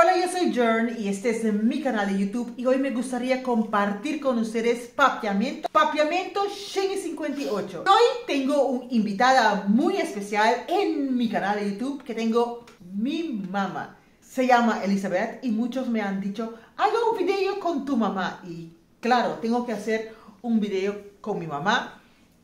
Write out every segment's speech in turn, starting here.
Hola, yo soy Jern y este es mi canal de YouTube y hoy me gustaría compartir con ustedes papiamento, papiamento Shenny 58. Hoy tengo una invitada muy especial en mi canal de YouTube que tengo mi mamá. Se llama Elizabeth y muchos me han dicho, haga un video con tu mamá y claro, tengo que hacer un video con mi mamá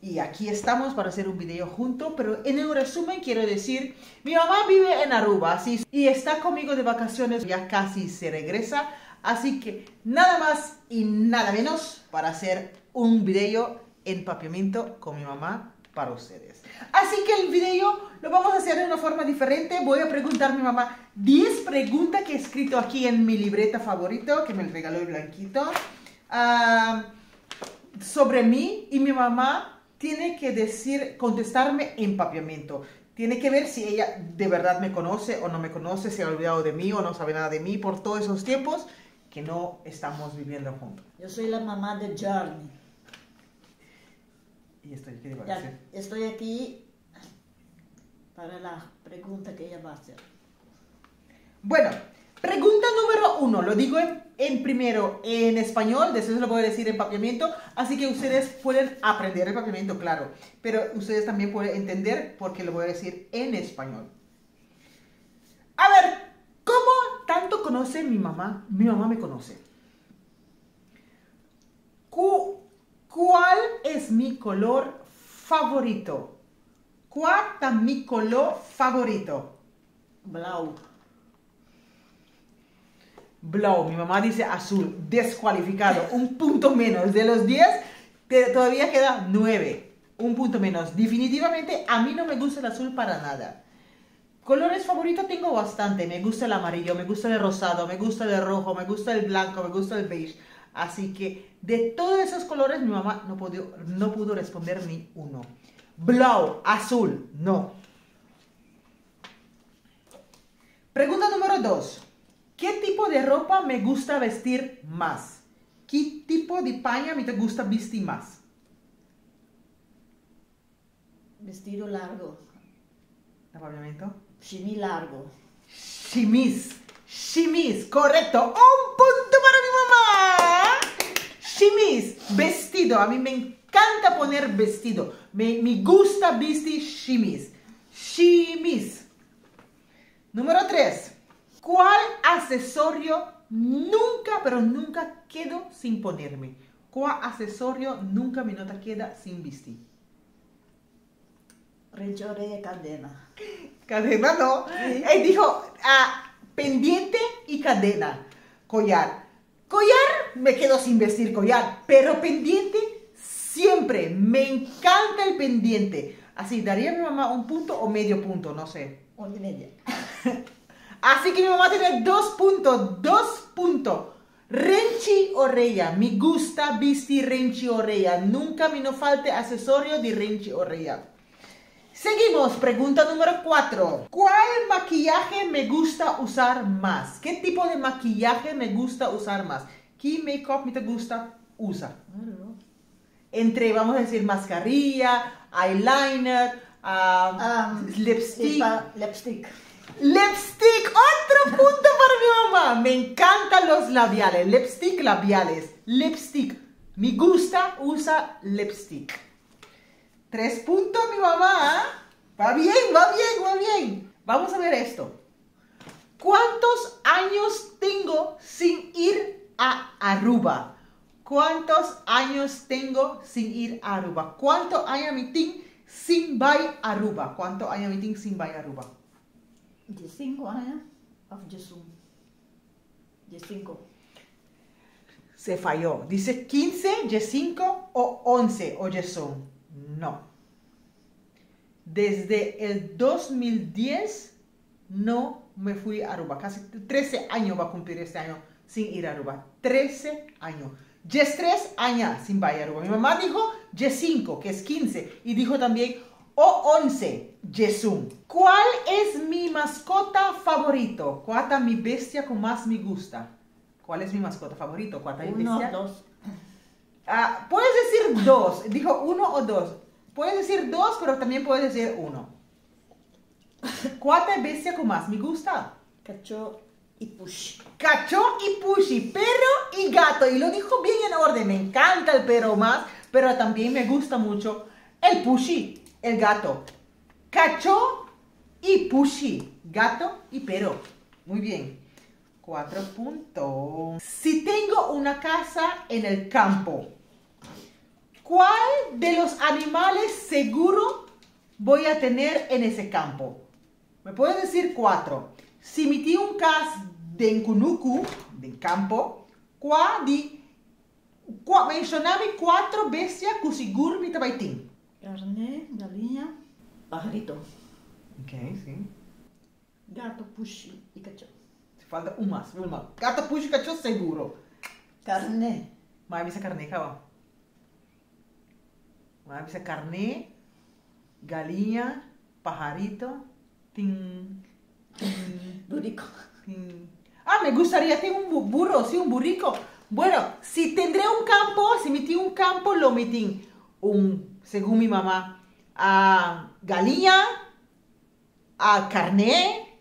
y aquí estamos para hacer un video junto, pero en un resumen quiero decir, mi mamá vive en Aruba así, y está conmigo de vacaciones, ya casi se regresa, así que nada más y nada menos para hacer un video en papiamento con mi mamá para ustedes. Así que el video lo vamos a hacer de una forma diferente. Voy a preguntar a mi mamá 10 preguntas que he escrito aquí en mi libreta favorito, que me regaló el blanquito, ah, sobre mí y mi mamá tiene que decir, contestarme en papiamento. Tiene que ver si ella de verdad me conoce o no me conoce, se ha olvidado de mí o no sabe nada de mí por todos esos tiempos que no estamos viviendo juntos. Yo soy la mamá de Journey. ¿Y estoy, qué a decir? Estoy aquí para la pregunta que ella va a hacer. Bueno, pregunta número uno, lo digo en primero en español, después lo voy a decir en papiamiento, así que ustedes pueden aprender el papiamiento, claro, pero ustedes también pueden entender porque lo voy a decir en español. A ver, ¿cómo tanto conoce mi mamá? Mi mamá me conoce. ¿Cuál es mi color favorito? ¿Cuál es mi color favorito? Blau. Blau, mi mamá dice azul, descualificado, un punto menos. De los 10, todavía queda 9, un punto menos. Definitivamente a mí no me gusta el azul para nada. Colores favoritos tengo bastante, me gusta el amarillo, me gusta el rosado, me gusta el rojo, me gusta el blanco, me gusta el beige. Así que de todos esos colores mi mamá no pudo, no pudo responder ni uno. Blau, azul, no. Pregunta número 2. ¿Qué tipo de ropa me gusta vestir más? ¿Qué tipo de paña me gusta vestir más? Vestido largo. ¿Apartamento? Chimis largo. Chimis. Chimis, correcto. Un punto para mi mamá. Chimis, vestido. A mí me encanta poner vestido. Me, me gusta vestir chimis. Chimis. Número 3. ¿Cuál accesorio nunca, pero nunca quedo sin ponerme? ¿Cuál accesorio nunca mi nota queda sin vestir? Renchore de cadena. Cadena no. Él dijo ah, pendiente y cadena. Collar. Collar me quedo sin vestir collar, pero pendiente siempre. Me encanta el pendiente. Así, daría mi mamá un punto o medio punto, no sé. Un y media. Así que mi mamá tiene dos puntos, dos puntos. Renchi Orella, me gusta vestir Renchi Orella. Nunca me no falte accesorio de Renchi Orella. Seguimos, pregunta número 4. ¿Cuál maquillaje me gusta usar más? ¿Qué tipo de maquillaje me gusta usar más? ¿Qué make-up me te gusta usar? Entre, vamos a decir, mascarilla, eyeliner, um, lipstick. Lipstick. Lipstick, otro punto para mi mamá. Me encantan los labiales. Lipstick, labiales. Lipstick. Me gusta, usa lipstick. Tres puntos, mi mamá. Va bien, va bien, va bien. Vamos a ver esto. ¿Cuántos años tengo sin ir a Aruba? ¿Cuántos años tengo sin ir a Aruba? ¿Cuánto hay a mi sin ir a Aruba? ¿Cuánto hay a mi sin ir a Aruba? De 5 años of Jesús. De 5. Se falló. Dice 15, de 5 o 11 o Jesús. No. Desde el 2010 no me fui a Aruba. Casi 13 años va a cumplir este año sin ir a Aruba. 13 años. Yes 3 años sin ir a Aruba. Mi mamá dijo Yes 5, que es 15. Y dijo también o 11, Jesús. ¿Cuál es mi mascota favorito? ¿Cuál es mi bestia que más me gusta? ¿Cuál es mi mascota favorito? ¿Cuál es mi bestia? dos. Ah, puedes decir dos. Dijo uno o dos. Puedes decir dos, pero también puedes decir uno. ¿Cuál es bestia que más me gusta? Cacho y push. Cacho y Pushi, perro y gato. Y lo dijo bien en orden. Me encanta el perro más, pero también me gusta mucho el Pushi, el gato. Cacho y Pushi, gato y perro. Muy bien. Cuatro puntos. Si tengo una casa en el campo, ¿cuál de los animales seguro voy a tener en ese campo? Me puedes decir cuatro. Si mi tío un cas de Nkunuku, de campo, qua di mencioname cuatro bestias cusigur mi tabaitín. Carne, gallina, pajarito, Ok, sí. gato, pushi y cachorro. Falta un más. Gato, puxo, cachorro, seguro. Carne, Mas bisa carne, cabrón. Mas bisa carne, galinha, pajarito, tin, tin, burico. tin. Ah, me gustaría tener un bu- burro, sí, un burrico. Bueno, si tendré un campo, si metí un campo, lo metí un, según mi mamá, a galinha, a carne,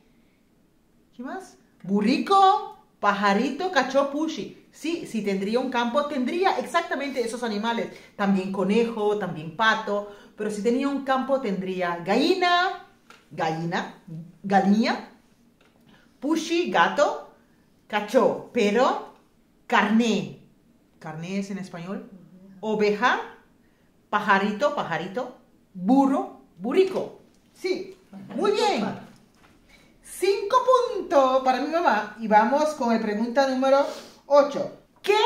¿qué más? Burrico, pajarito, cacho, pushi. Sí, si tendría un campo, tendría exactamente esos animales. También conejo, también pato. Pero si tenía un campo, tendría gallina, gallina, gallina, pushi, gato, cacho, pero, carne. Carne es en español. Oveja, pajarito, pajarito, burro, burrico. Sí, muy bien. Cinco puntos para mi mamá. Y vamos con la pregunta número 8. ¿Qué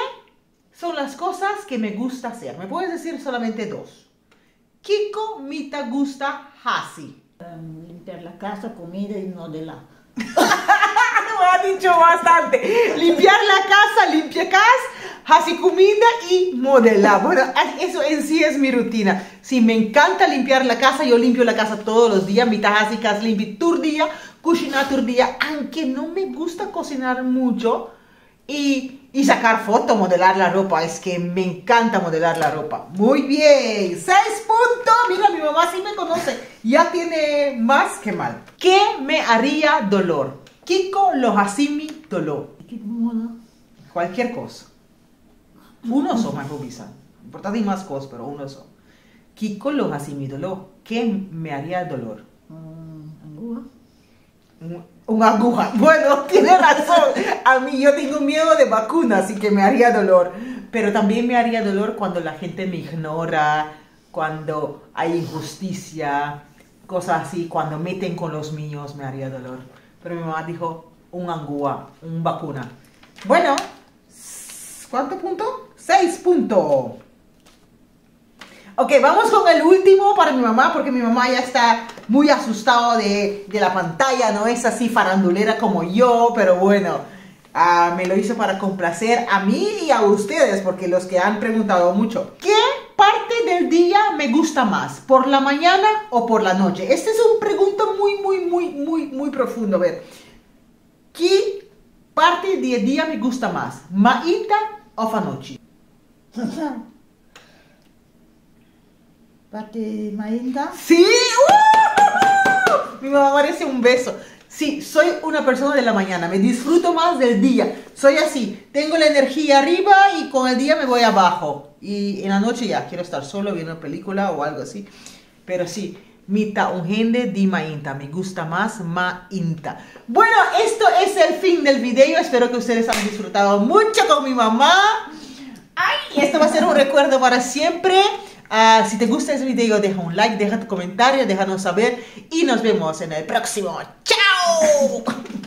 son las cosas que me gusta hacer? ¿Me puedes decir solamente dos? Kiko mita gusta hasi. Em, limpiar la casa, comida y modelar. Me ha dicho bastante. Limpiar la casa, limpia casa, hasi comida y modelar. Bueno, eso en sí es mi rutina. Si me encanta limpiar la casa, yo limpio la casa todos los días. Mi hasi casa limpio tur día, cocinar tur día, aunque no me gusta cocinar mucho. Y, y sacar foto, modelar la ropa. Es que me encanta modelar la ropa. Muy bien. Seis puntos. Mira, mi mamá sí me conoce. Ya tiene más que mal. ¿Qué me haría dolor? Kiko lo hasimi dolor. ¿Qué? Cualquier cosa. Uno son más rubisan. Importante más cosas, pero uno son. Kiko lo hasimi dolor. ¿Qué me haría dolor? Angúa. Un- Una aguja. Bueno, tiene razón. A mí yo tengo miedo de vacunas, así que me haría dolor. Pero también me haría dolor cuando la gente me ignora, cuando hay injusticia, cosas así. Cuando meten con los niños me haría dolor. Pero mi mamá dijo un angúa, un vacuna. Bueno, ¿cuánto punto? Seis puntos. Ok, vamos con el último para mi mamá, porque mi mamá ya está muy asustado de, de la pantalla, no es así farandulera como yo, pero bueno, ah, me lo hizo para complacer a mí y a ustedes, porque los que han preguntado mucho. ¿Qué parte del día me gusta más? ¿Por la mañana o por la noche? Este es un pregunta muy, muy, muy, muy, muy profundo. Ver, ¿qué parte del día me gusta más? ¿Maita o fanochi? Parte mainta. Sí, ¡Uh! mi mamá merece un beso. Sí, soy una persona de la mañana, me disfruto más del día. Soy así, tengo la energía arriba y con el día me voy abajo. Y en la noche ya quiero estar solo viendo una película o algo así. Pero sí, mita ungende di mainta, me gusta más mainta. Bueno, esto es el fin del video. Espero que ustedes han disfrutado mucho con mi mamá. Va a ser un recuerdo para siempre. Ah, si te gusta este video, deja un like, deja tu comentario, déjanos saber y nos vemos en el próximo. ¡Chao!